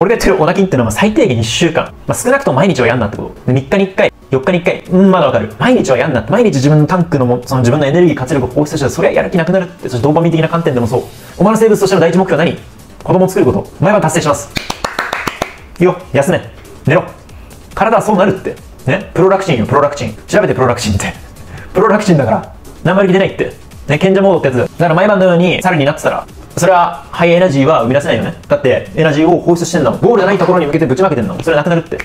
俺が言ってるオナキンってのは最低限1週間。まあ、少なくとも毎日はやんなってこと。で3日に1回、4日に1回。うん、まだわかる。毎日はやんなって。毎日自分のタンクのも、その自分のエネルギー活力を放出したら、それはやる気なくなるって。そしてドーパミン的な観点でもそう。お前の生物としての第一目標は何？子供を作ること。お前は達成します。いいよ、休め。寝ろ。体はそうなるって。ね？プロラクチンよ、プロラクチン。調べてプロラクチンって。プロラクチンだから、何割出ないって。ね、賢者モードってやつ。だから毎晩のように猿になってたら、それはハイエナジーは生み出せないよね。だってエナジーを放出してんだもん。ゴールじゃないところに向けてぶちまけてんだもん。それなくなるって。